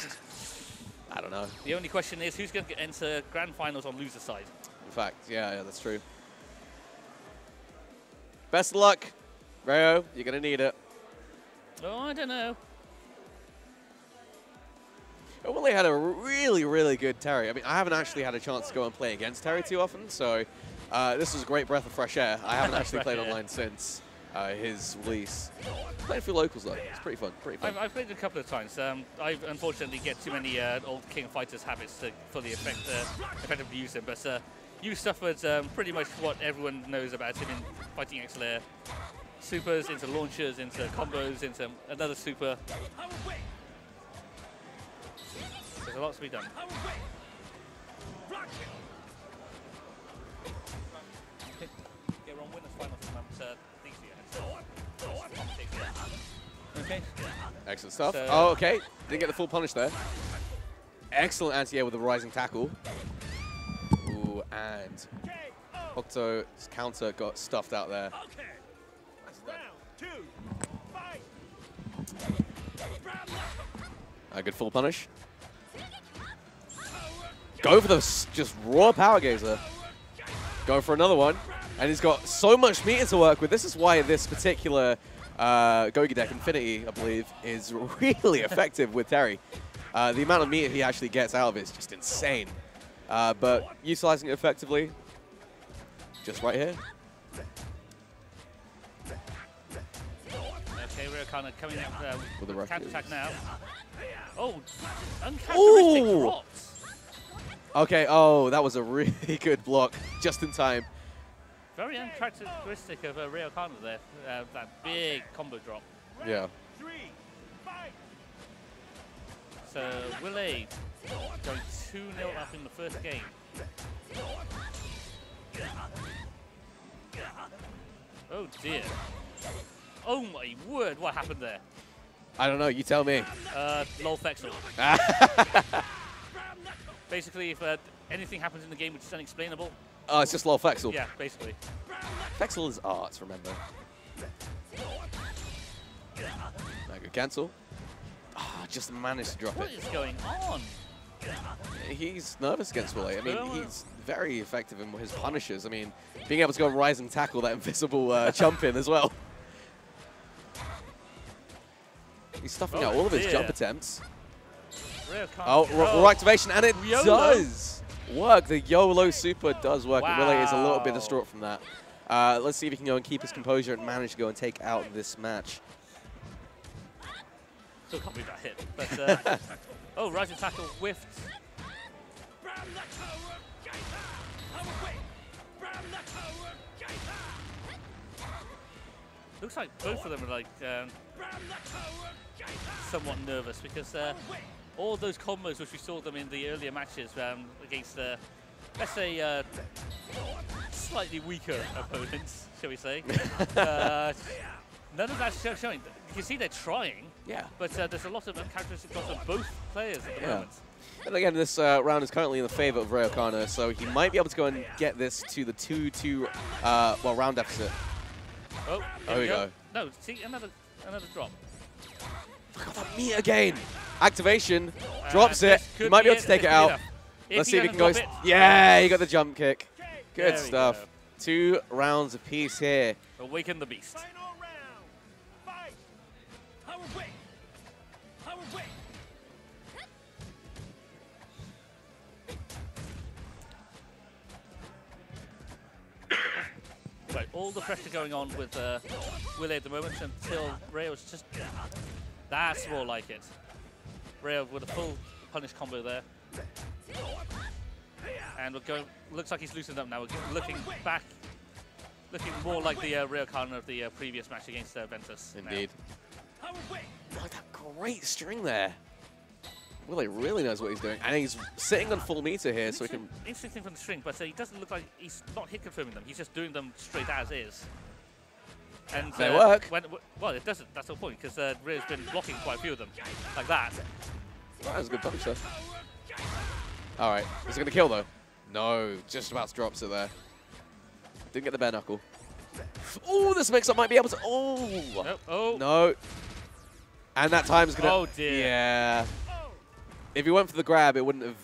I don't know. The only question is who's going to enter grand finals on loser side. In fact, yeah, yeah, that's true. Best of luck, Rayo. You're gonna need it. Oh, I don't know. Willei had a really, really good Terry. I mean, I haven't actually had a chance to go and play against Terry too often, so uh, this was a great breath of fresh air. I haven't actually played air. online since uh, his release. Played a few locals though. It's pretty fun. Pretty fun. I've, I've played a couple of times. Um, I unfortunately get too many uh, old King Fighters habits to fully effect, uh, effectively use them. But uh, you suffered um, pretty much what everyone knows about him in Fighting EX Layer. Supers into launchers, into combos, into another super. There's a lot to be done. Get on winners final from. Okay. Excellent stuff. So- oh, okay. Didn't get the full punish there. Excellent anti-air with the rising tackle. Ooh, and Hokuto's counter got stuffed out there. A good full punish. Go for the just raw power geyser. Go for another one. And he's got so much meter to work with. This is why this particular uh, Gougi deck, Infinity, I believe, is really effective with Terry. Uh, the amount of meter he actually gets out of it is just insane. Uh, but utilizing it effectively, just right here. Okay, we're kind of coming out uh, With the counter attack now. Oh, uncharacteristic drops. Okay, oh, that was a really good block, just in time. Very uncharacteristic of a Rayokarna there. Uh, that big combo drop. Yeah. So Willei going 2 0 up in the first game. Oh dear. Oh my word, what happened there? I don't know, you tell me. Uh, lol FEXL. Basically, if uh, anything happens in the game which is unexplainable, Oh, it's just low FEXL. yeah, basically. FEXL is art, remember. Mega cancel. Ah, just managed to drop What it. is going on? He's nervous against Willei. I mean, he's very effective in his punishes. I mean, being able to go and rise and tackle that invisible uh, jump in as well. He's stuffing Oh, out all of his dear. jump attempts. Oh, raw activation, and it does work. The YOLO super does work. and Willei is a little bit Wow. distraught from that. Uh, let's see if he can go and keep his composure and manage to go and take out this match. Still can't believe that hit. But, uh, oh, rising tackle whiffed. Looks like both of them are like um, somewhat nervous because uh, all those combos which we saw them in the earlier matches um, against, uh, let's say, uh, slightly weaker opponents, shall we say. uh, none of that's showing. You can see they're trying, Yeah. but uh, there's a lot of uncharacteristic drops of both players at the Yeah. moment. And again, this uh, round is currently in the favor of Rayokarna, so he might be able to go and get this to the 2-2, uh, well, round deficit. Oh, There we go. No, see another another drop. Look at that meat again. Activation, drops Uh, it. this He might be be able to take this it out. enough. Let's he see if he can go. it- Yeah, he got the jump kick. Good There stuff. go. Two rounds apiece here. Awaken the beast. Right, all the pressure going on with uh, Willei at the moment until Rayo's just. That's more like it. Rayo with a full punish combo there. And we're going. Looks like he's loosened up now. We're looking back. Looking more like the uh, Rayokarna of the uh, previous match against uh, Ventus. now. Indeed. Look at that great string there. Willei really knows what he's doing. And he's sitting on full meter here, so he can... Interesting thing from the string, but uh, he doesn't look like he's not hit confirming them. He's just doing them straight as is. And They uh, work. When, well, it doesn't. That's the point because uh, Rhea's been blocking quite a few of them, like that. That was a good though. All right. Is it going to kill, though? No. Just about drops it there. Didn't get the bare knuckle. Oh, this mix-up might be able to... Oh! Oh, oh. No. And that time's going to... Oh, dear. Yeah. if he went for the grab, it wouldn't have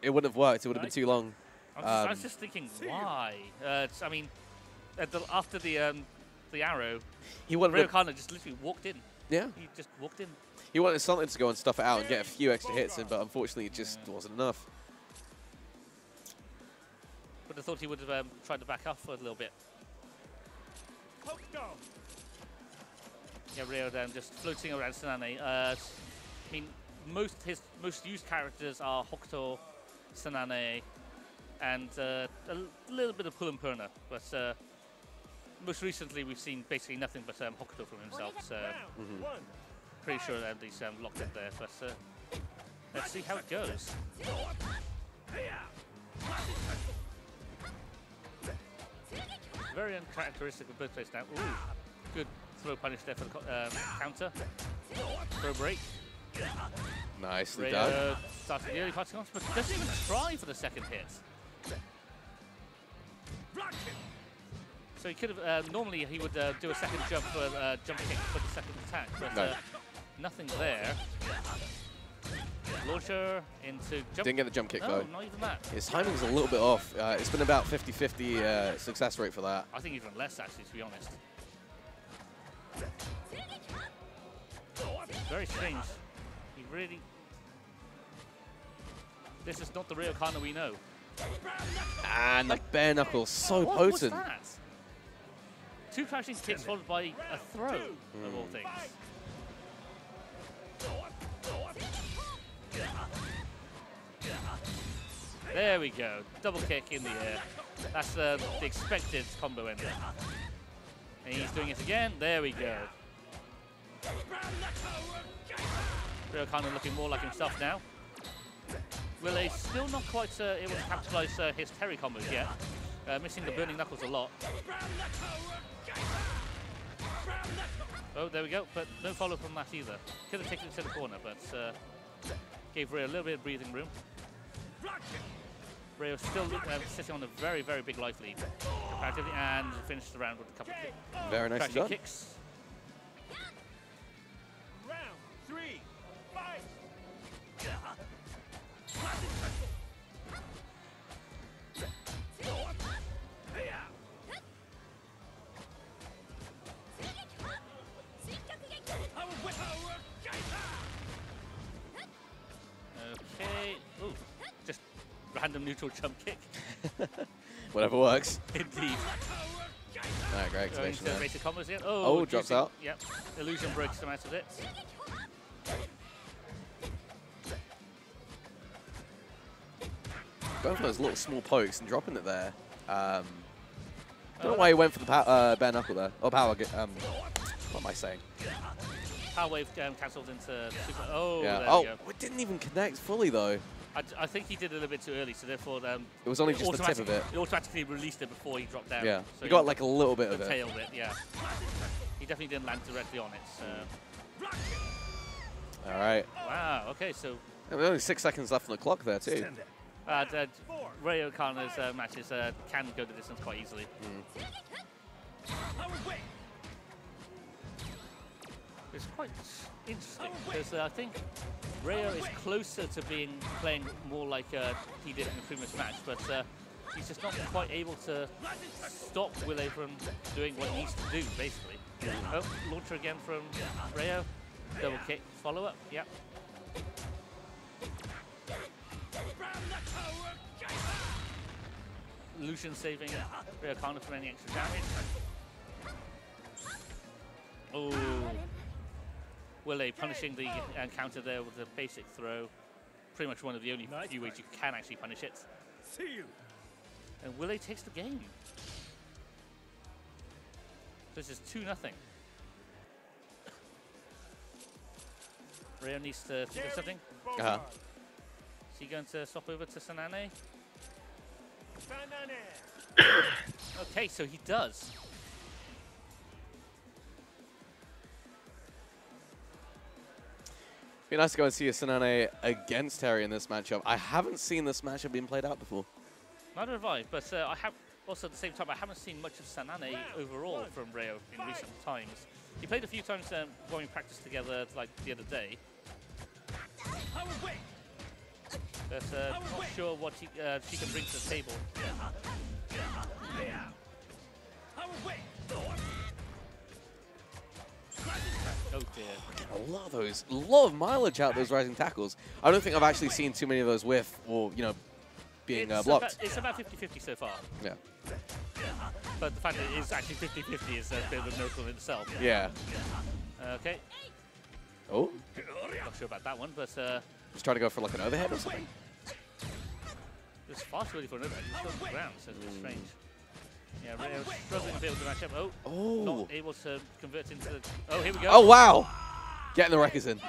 it wouldn't have worked. It would have been too long. I'm just, I was Um, just thinking, why? Uh, I mean, at the, after the um, the arrow, He wanted Rio to- Kana just literally walked in. yeah. He just walked in. He wanted something to go and stuff it out and get a few extra hits in, but unfortunately it just wasn't enough. Would have thought he would have um, tried to back off for a little bit. Yeah, Rio then just floating around Sanane. Uh, s- I mean, most his most used characters are Hokuto, Sanane, and uh, a l- little bit of Pullum Purna. But uh, most recently, we've seen basically nothing but um, Hokuto from himself. So pretty sure that he's um, locked in there. But uh, let's see how it goes. Very uncharacteristic of both players now. Ooh, good throw punish there for the um, counter. Throw break. Nicely Ray, done. uh, starting the early parting off, but doesn't even try for the second hit. So he could have, uh, normally he would uh, do a second jump for uh, jump kick for the second attack, but No. uh, nothing there. Launcher into jump. Didn't get the jump kick no, though. not even that. His timing's a little bit off. Uh, it's been about 50-50 uh, success rate for that. I think even less actually, to be honest. Very strange. He really. This is not the real Kana we know. And the bare knuckles, so what potent. was that? Two crashing kicks followed by a throw, of all things. There we go. Double kick in the air. That's uh, the expected combo ending. And he's doing it again. There we go. Rayokarna looking more like himself now. Willei still not quite uh, able to capitalize uh, his Terry combos yet. Uh, missing the Burning Knuckles a lot. Oh, there we go. But no follow from that either. Could have taken it to the corner, but uh, gave Ray a little bit of breathing room. Ray was still uh, sitting on a very, very big life lead comparatively, and finished the round with a couple of kick, Very nice done. kicks. Round three, fight! Random neutral jump kick. Whatever works. Indeed. Alright, great Going activation there. basic combos again. Oh, Oh, drops out. Yep. Illusion breaks him out of it. Going for those little small pokes and dropping it there. Um, don't Oh, know why he went for the uh, bare knuckle there. Oh, power. Um, what am I saying? Power wave um, cancelled into super. Oh, yeah. Oh, it didn't even connect fully though. I, I think he did it a little bit too early, so therefore um, It was only just the tip of automatic- it. Automatically released it before he dropped down. Yeah. So he got like a little bit the of it. tail bit. Yeah. He definitely didn't land directly on it. So. All right. Wow. Okay. So And only six seconds left on the clock there too. Stand there. uh, d- Rayokarna's uh, matches uh, can go the distance quite easily. Power wave! It's quite interesting because uh, I think Rayo is closer to being playing more like uh, he did in the previous match, but uh, he's just not quite able to stop Willei from doing what he needs to do, basically. Oh, launcher again from Rayo. Double kick, follow up, yep. Lucian saving Rayokarna from any extra damage. Oh. Willei punishing the uh, counter there with a basic throw. Pretty much one of the only Nice few ways you can actually punish it. See you! And Willei takes the game. This is 2 nothing. Rayo needs to think of something. Uh-huh. Is he going to swap over to Sanane? Sanane! Okay, so he does. Be nice to go and see a Sanane against Terry in this matchup. I haven't seen this matchup being played out before. Neither have I, but uh, I have also at the same time I haven't seen much of Sanane overall from Rayo in recent times. He played a few times um, when we practiced together, like the other day. But uh, not sure what he, uh, she can bring to the table. I will wait. Oh dear. A lot of those, a lot of mileage out those rising tackles. I don't think I've actually seen too many of those whiff or, you know, being uh, blocked. About, it's about 50-50 so far. Yeah. But the fact that it is actually 50-50 is a bit of a miracle in itself. Yeah. Okay. Oh, Not sure about that one, but uh, just trying to go for like an overhead or something. it's fast really for an overhead. Still on the ground, so it's bit strange. Yeah, Rayo struggling a bit with the matchup. Oh, Oh. not able to convert into the... Oh, here we go. Oh, wow. Getting the wreckers in.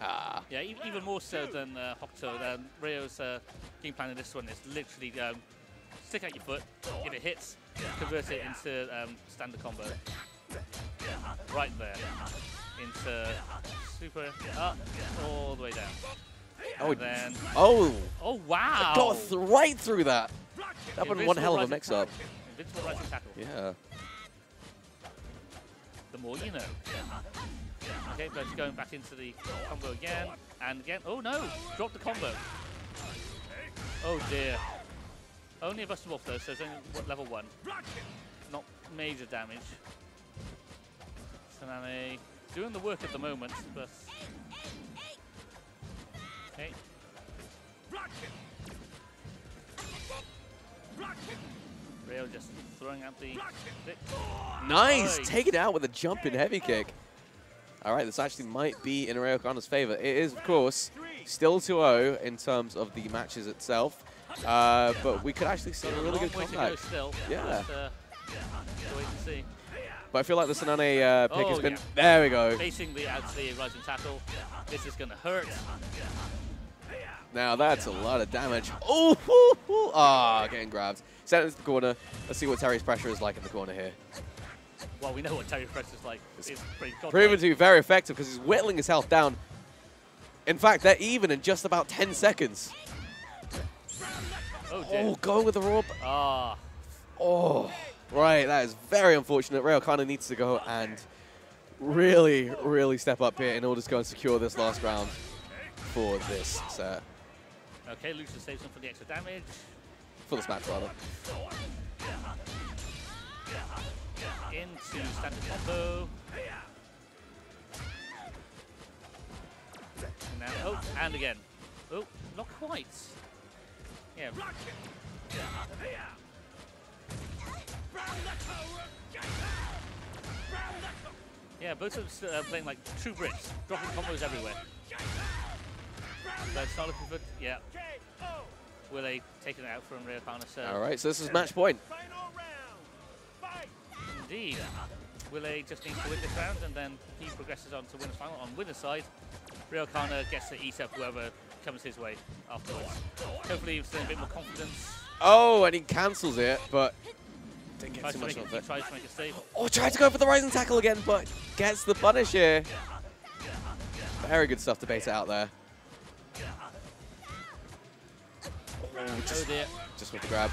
Ah. Yeah, even more so than uh, Hokuto. Um, Rio's uh, game plan in this one is literally um, stick out your foot, if it hits, convert it into um, standard combo. Right there. Into super up, all the way down. Oh, then, oh. oh wow! Got th right through that. That would one hell of a mix-up. Invincible rising tackle. Yeah. The more you know. Okay, but going back into the combo again, and again. Oh no! Drop the combo. Oh dear. Only a Buster Wolf though, so it's only what, level one. Not major damage. Sanane doing the work at the moment, but. Okay. Just throwing out the. Nice. Oi. Take it out with a jumping heavy kick. All right, this actually might be in Rayokarna's favor. It is, of course, still 2-0 in terms of the matches itself. Uh, but we could actually see a really good way to go comeback. still. Yeah. But, uh, wait and see. But I feel like the Sanane uh, pick Oh, has been... yeah. There we go. Facing the out the rising tackle. This is going to hurt. Now that's a lot of damage. Oh, hoo, hoo. ah, getting grabbed. Sent into the corner. Let's see what Terry's pressure is like in the corner here. Well, we know what Terry's pressure is like. It's pretty. Proven to be very effective because he's whittling his health down. In fact, they're even in just about 10 seconds. Oh, dear. Oh, going with the raw. Ah, Oh, right. That is very unfortunate. Rayokarna needs to go and really, really step up here in order to go and secure this last round for this set. Okay. Lucius saves him for the extra damage. For this match, rather. Into standard combo. Now, oh, and again. Oh, not quite. Yeah. Yeah, both of them uh, playing like true Brits, dropping combos everywhere. But it's not looking. Yeah. Were they take it out from Rayokarna? So All right, so this is match point. Final round. Fight. Indeed. Willei just needs to win this round and then he progresses on to winner's final. On winner's side, Rayokarna gets to eat up whoever comes his way afterwards. Hopefully he's a bit more confidence. Oh, and he cancels it, but didn't get Tries too to, much make it, of it. tries to make it. Oh, tried to go for the rising tackle again, but gets the punish here. Very good stuff to bait it out there. Oh, just, just with the grab.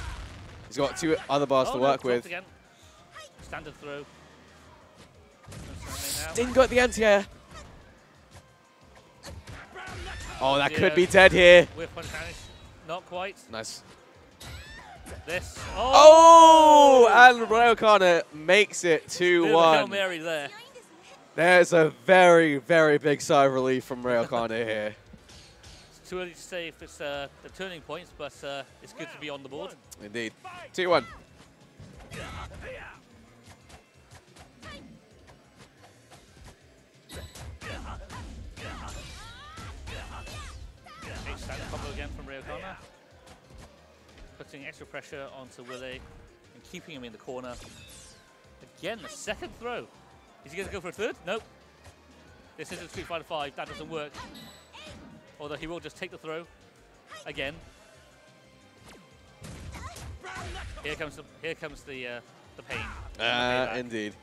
He's got two other bars oh, to no, work with. Again. Standard throw. No Sanane now. Didn't go at the anti-air. Oh, that dear. could be dead here. Whip punch vanish. Not quite. Nice. This. Oh, Oh! and Rayokarna makes it Bit of a Hail 2-1. Mary there. There's a very, very big sigh of relief from Rayokarna here. Too early to say if it's uh, the turning point, but uh, it's good to be on the board. Indeed. 2-1. Okay, combo again from Rayokarna. Putting extra pressure onto Willei and keeping him in the corner. Again, the second throw. Is he going to go for a third? Nope. This isn't Street Fighter 5. That doesn't work. Although he will just take the throw. Again. Here comes the here comes the uh, the pain. Uh, Payback. indeed.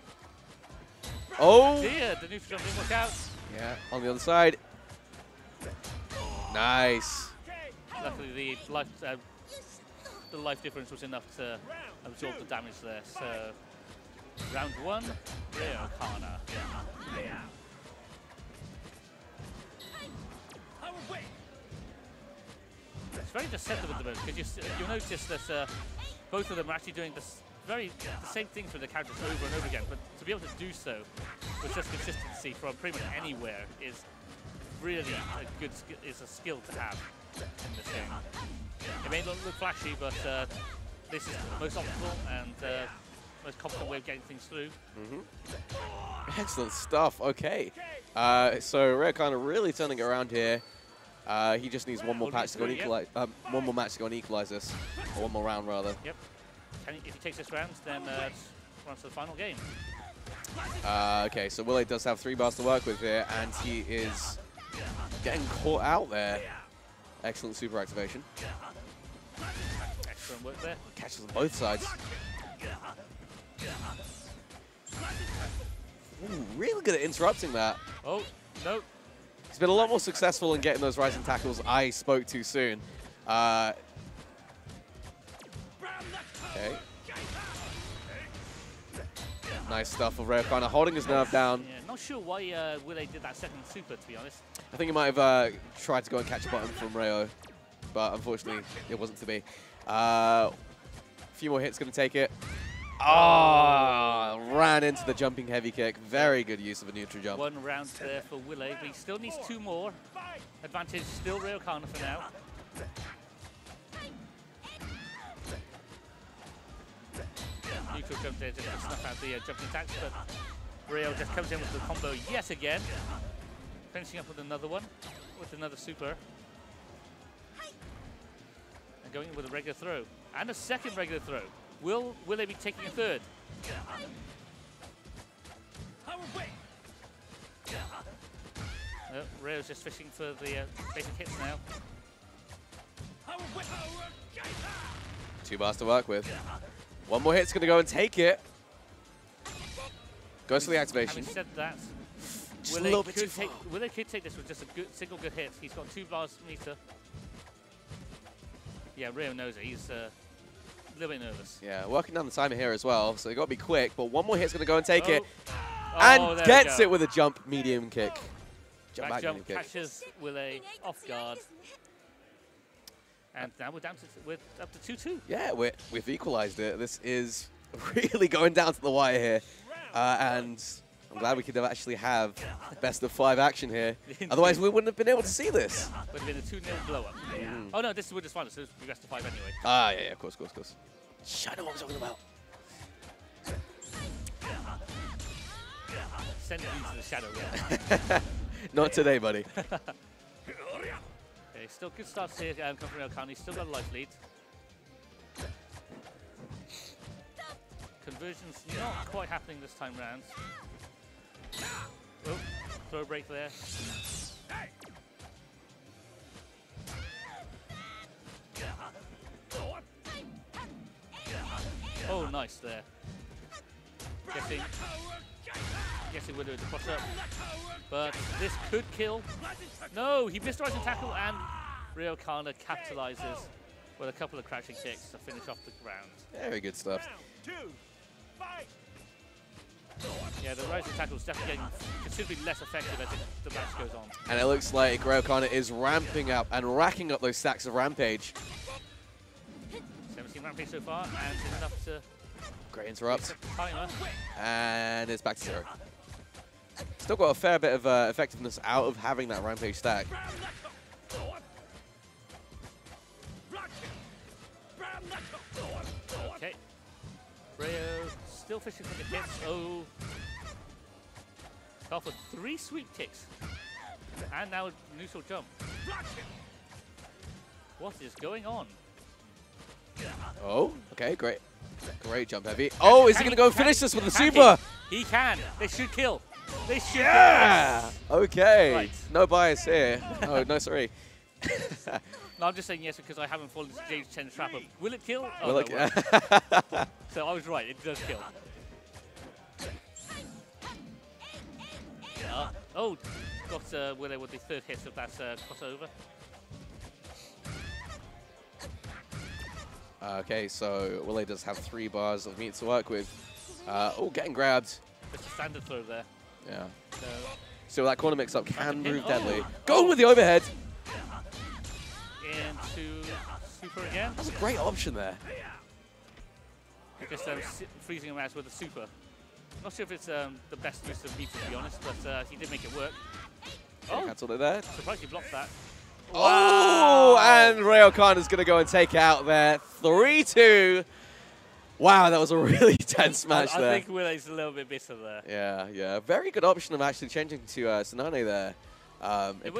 Oh! Dear, the neutral jump didn't work out. Yeah, on the other side. Nice. Luckily, the life uh, the life difference was enough to absorb the damage there. So, round one, Rayokarna. Very deceptive at the moment because you, you'll notice that uh, both of them are actually doing this very the same thing for the characters over and over again. But to be able to do so with just consistency from pretty much anywhere is really a good skill, is a skill to have in this game. It may not look flashy, but uh, this is the most optimal and uh, most confident way of getting things through. Excellent stuff. Okay. Uh, so Rare kind of really turning around here. Uh, he just needs one more patch to go and through, yeah. equalize. Um, one more match to go and equalize this, or one more round rather. Yep. Can he, if he takes this round, then uh, it's on to the final game. Uh, okay, so Willei does have three bars to work with here, and he is getting caught out there. Excellent super activation. Excellent work there. Catches on both sides. Ooh, really good at interrupting that. Oh, no. He's been a lot more successful in getting those rising tackles. I spoke too soon. Uh, okay. Nice stuff of Rare of holding his nerve down. Yeah, not sure why uh, Willei did that second super, to be honest. I think he might have uh, tried to go and catch a button from Rayo, but unfortunately it wasn't to be. Uh, a few more hits going to take it. Ah, ran into the jumping heavy kick. Very good use of a neutral jump. One round there for Willei, but he still needs two more. Advantage still Rayokarna for now. Neutral jump there just to snuff out the uh, jumping attacks, but Rio just comes in with the combo yet again. Finishing up with another one, with another super. And going in with a regular throw. And a second regular throw. Will, will they be taking a third? I will wait. No, Rio's just fishing for the uh, basic hits now. I will wait. Two bars to work with. One more hit's going to go and take it. Goes for the activation. Having said that, Just a Willei little bit could too take, far. Willei could take this with just a good, single good hit. He's got two bars meter. Yeah, Rio knows it. He's uh, a little bit nervous. Yeah, working down the timer here as well, so you got to be quick. But one more hit's going to go and take it, Oh, and there gets it with a jump medium kick. Jump Back back, jump medium kick. catches Willei off guard. And now we're down to we're up to 2-2. Yeah, we're, we've equalized it. This is really going down to the wire here. Uh, and I'm glad we could have actually have best of five action here. Otherwise, we wouldn't have been able to see this. Would have been a 2-0 blow up. Oh no, this is Winners Final, so it's best of five anyway. Ah, yeah, yeah, of course, of course, of course. I know what I'm talking about. Send it into the shadow. Yeah. Not today, buddy. Okay, still good starts here um, coming from. He's still got a life lead. Conversion's not quite happening this time round. Oh, throw break there. Oh, nice there. Guessing, guessing we're doing the cross up. But this could kill. No, he missed rising tackle and Rayokarna capitalizes with a couple of crouching kicks to finish off the round. Very good stuff. Round two. Fight. Yeah, the rising tackle is definitely getting considerably less effective as it, the match goes on. And it looks like Rayokarna is ramping up and racking up those stacks of Rampage. 17 rampage so far, and it's enough to Great interrupt. timer. And it's back to zero. Still got a fair bit of uh, effectiveness out of having that Rampage stack. Burn Knuckle. Rock it. Burn Knuckle. Okay. Rayo still fishing for the hits. Oh. Fell for three sweep kicks. And now a neutral jump. What is going on? Oh, okay, great. Great jump heavy. Oh, is he going to go finish this with a can super? He? he can. They should kill. They should. Yeah! Okay. Right. No bias here. Oh, no, sorry. No, I'm just saying yes because I haven't fallen into James Chen's trap of will it kill? Oh, Well, no, it. So I was right, it does kill. Uh, oh, got uh, Willei with the third hit of that uh, crossover. okay, so Willei does have three bars of meat to work with. Uh, oh, getting grabbed. Just a standard throw there. Yeah. So So that corner mix-up can prove Oh. deadly. Going with the overhead. Super again. That's a great option there. Just um, si- freezing him out with a super. Not sure if it's um, the best use of meter, to be honest, but uh, he did make it work. Oh, Cancel it there. surprised he blocked that. Oh, Wow. and Rayokarna is going to go and take out there. 3-2. Wow, that was a really tense I, match I there. think Willei's a little bit bitter there. Yeah, yeah. Very good option of actually changing to uh, Sanane there. Um, It it